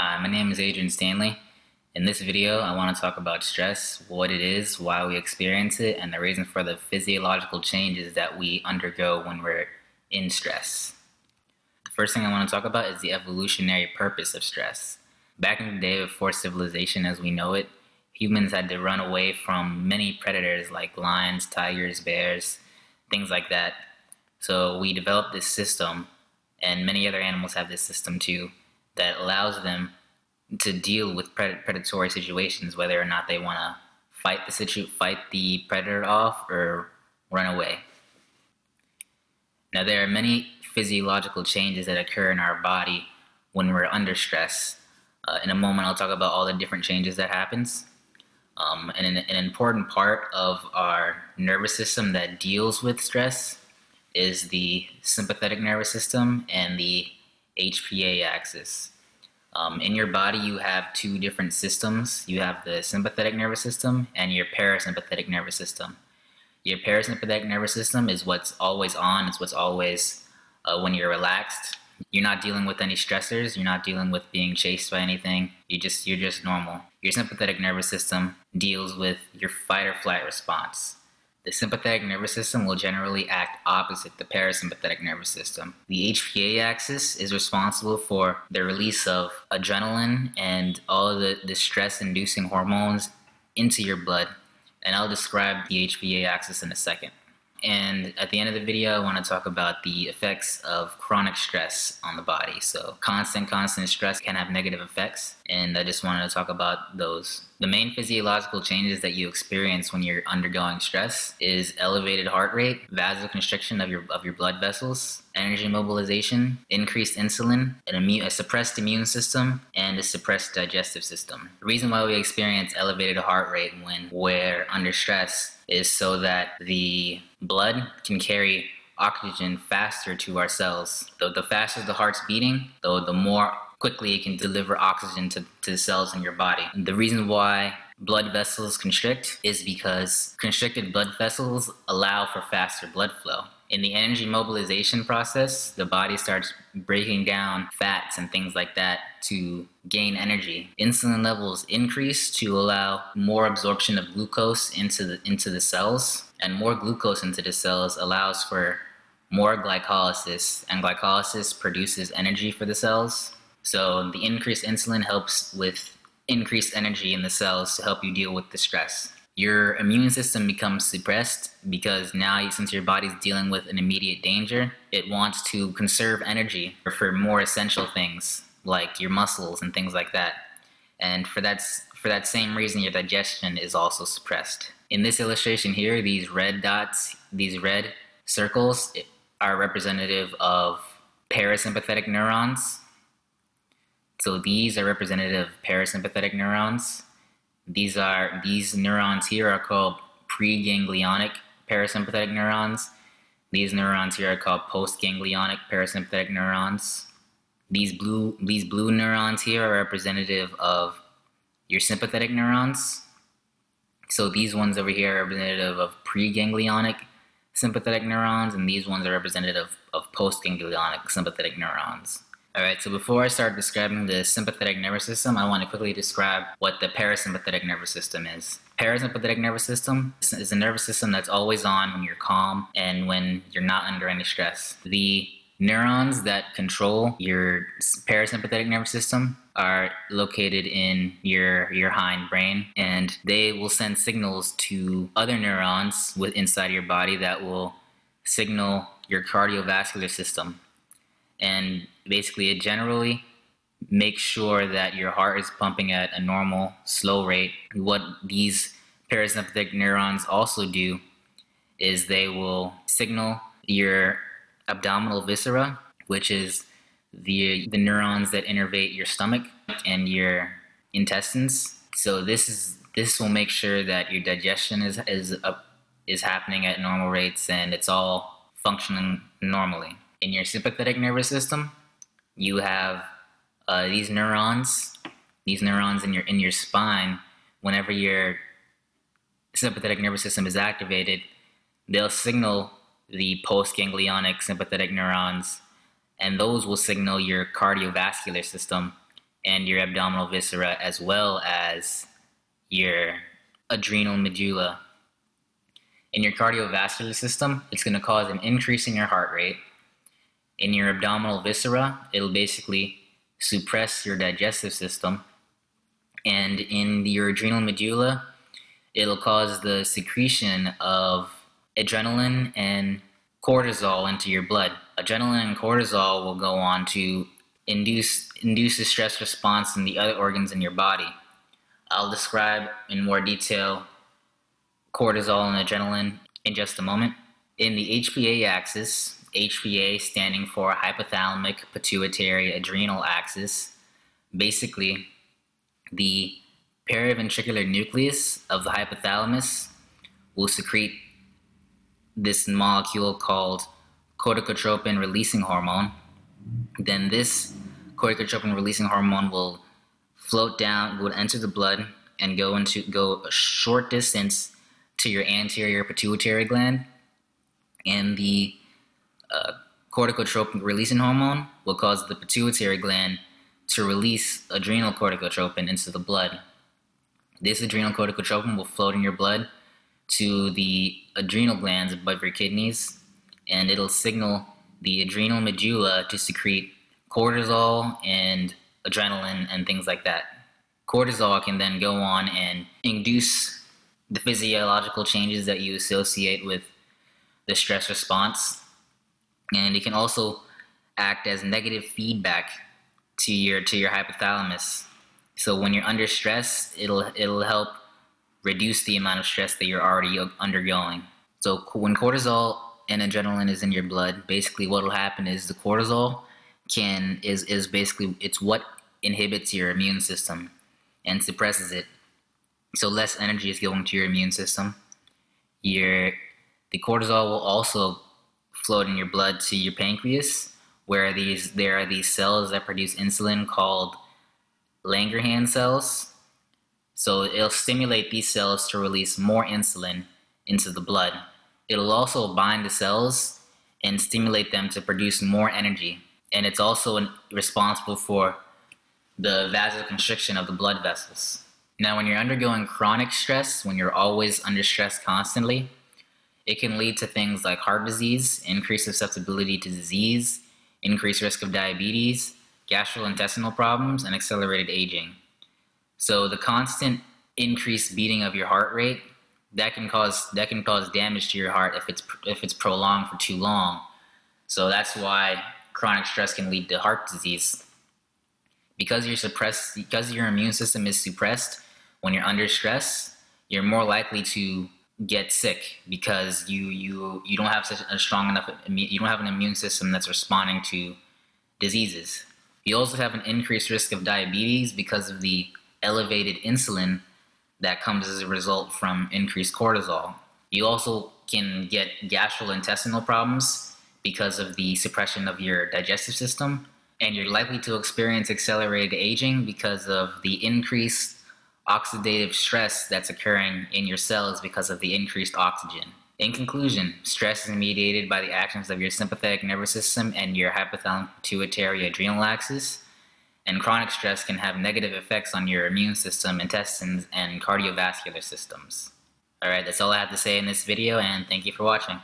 Hi, my name is Adrien Stanley. In this video, I want to talk about stress, what it is, why we experience it, and the reason for the physiological changes that we undergo when we're in stress. The first thing I want to talk about is the evolutionary purpose of stress. Back in the day before civilization as we know it, humans had to run away from many predators like lions, tigers, bears, things like that. So we developed this system, and many other animals have this system too, that allows them to deal with pred- predatory situations, whether or not they want to fight the situ- fight the predator off or run away. Now, there are many physiological changes that occur in our body when we're under stress. Uh, in a moment, I'll talk about all the different changes that happens. Um, and an, an important part of our nervous system that deals with stress is the sympathetic nervous system and the HPA axis. Um, in your body, you have two different systems. You have the sympathetic nervous system and your parasympathetic nervous system. Your parasympathetic nervous system is what's always on, it's what's always uh, when you're relaxed. You're not dealing with any stressors, you're not dealing with being chased by anything. You just you're just normal. Your sympathetic nervous system deals with your fight or flight response. The sympathetic nervous system will generally act opposite the parasympathetic nervous system. The HPA axis is responsible for the release of adrenaline and all of the, the stress inducing hormones into your blood. And I'll describe the HPA axis in a second. And at the end of the video, I want to talk about the effects of chronic stress on the body. So, constant, constant stress can have negative effects, and I just wanted to talk about those. The main physiological changes that you experience when you're undergoing stress is elevated heart rate, vasoconstriction of your of your blood vessels, energy mobilization, increased insulin, an immune, a suppressed immune system, and a suppressed digestive system. The reason why we experience elevated heart rate when we're under stress is so that the blood can carry oxygen faster to our cells. The, the faster the heart's beating, the, the more quickly it can deliver oxygen to, to the cells in your body. And the reason why blood vessels constrict is because constricted blood vessels allow for faster blood flow. In the energy mobilization process, the body starts breaking down fats and things like that to gain energy. Insulin levels increase to allow more absorption of glucose into the into the cells, and more glucose into the cells allows for more glycolysis, and glycolysis produces energy for the cells. So um, the increased insulin helps with increased energy in the cells to help you deal with the stress. Your immune system becomes suppressed because now since your body's dealing with an immediate danger it wants to conserve energy for more essential things like your muscles and things like that. And for that for that same reason your digestion is also suppressed. In this illustration here these red dots these red circles are representative of parasympathetic neurons so these are representative parasympathetic neurons these are these neurons here are called preganglionic parasympathetic neurons. These neurons here are called postganglionic parasympathetic neurons. These blue these blue neurons here are representative of your sympathetic neurons. So these ones over here are representative of preganglionic sympathetic neurons, and these ones are representative of postganglionic sympathetic neurons. Alright, so before I start describing the sympathetic nervous system, I want to quickly describe what the parasympathetic nervous system is. Parasympathetic nervous system is a nervous system that's always on when you're calm and when you're not under any stress. The neurons that control your parasympathetic nervous system are located in your your hind brain and they will send signals to other neurons with inside your body that will signal your cardiovascular system and basically it generally makes sure that your heart is pumping at a normal slow rate. What these parasympathetic neurons also do is they will signal your abdominal viscera which is the the neurons that innervate your stomach and your intestines. So this is this will make sure that your digestion is is up is happening at normal rates and it's all functioning normally in your sympathetic nervous system, you have uh, these neurons, these neurons in your in your spine. Whenever your sympathetic nervous system is activated, they'll signal the postganglionic sympathetic neurons, and those will signal your cardiovascular system. and your abdominal viscera as well as your adrenal medulla. In your cardiovascular system, it's going to cause an increase in your heart rate. In your abdominal viscera, it'll basically suppress your digestive system. And in your adrenal medulla, it'll cause the secretion of adrenaline and cortisol into your blood. Adrenaline and cortisol will go on to induce induce a stress response in the other organs in your body. I'll describe in more detail cortisol and adrenaline in just a moment. In the HPA axis, HPA standing for hypothalamic pituitary adrenal axis, basically the periventricular nucleus of the hypothalamus will secrete this molecule called corticotropin releasing hormone. Then this corticotropin releasing hormone will float down, will enter the blood and go into go a short distance to your anterior pituitary gland, and the uh, corticotropin releasing hormone will cause the pituitary gland to release adrenal corticotropin into the blood. This adrenal corticotropin will float in your blood to the adrenal glands above your kidneys, and it'll signal the adrenal medulla to secrete cortisol and adrenaline and things like that. Cortisol can then go on and induce the physiological changes that you associate with the stress response. And it can also act as negative feedback to your to your hypothalamus. So when you're under stress, it'll it'll help reduce the amount of stress that you're already undergoing. So when cortisol and adrenaline is in your blood, basically what will happen is the cortisol can is is basically it's what inhibits your immune system and suppresses it. So less energy is going to your immune system. Your the cortisol will also float in your blood to your pancreas, where these there are these cells that produce insulin called Langerhans cells. So it'll stimulate these cells to release more insulin into the blood. It'll also bind the cells and stimulate them to produce more energy. And it's also responsible for the vasoconstriction of the blood vessels. Now, when you're undergoing chronic stress, when you're always under stress constantly, it can lead to things like heart disease, increased susceptibility to disease, increased risk of diabetes, gastrointestinal problems, and accelerated aging. So the constant increased beating of your heart rate that can cause that can cause damage to your heart if it's if it's prolonged for too long. So that's why chronic stress can lead to heart disease because you're suppressed because your immune system is suppressed when you're under stress you're more likely to get sick because you you you don't have such a strong enough you don't have an immune system that's responding to diseases. You also have an increased risk of diabetes because of the elevated insulin that comes as a result from increased cortisol. You also can get gastrointestinal problems because of the suppression of your digestive system and you're likely to experience accelerated aging because of the increased oxidative stress that's occurring in your cells because of the increased oxygen. In conclusion, stress is mediated by the actions of your sympathetic nervous system and your hypothalamic pituitary adrenal axis, and chronic stress can have negative effects on your immune system, intestines, and cardiovascular systems. Alright, that's all I have to say in this video, and thank you for watching.